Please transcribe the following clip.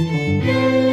Música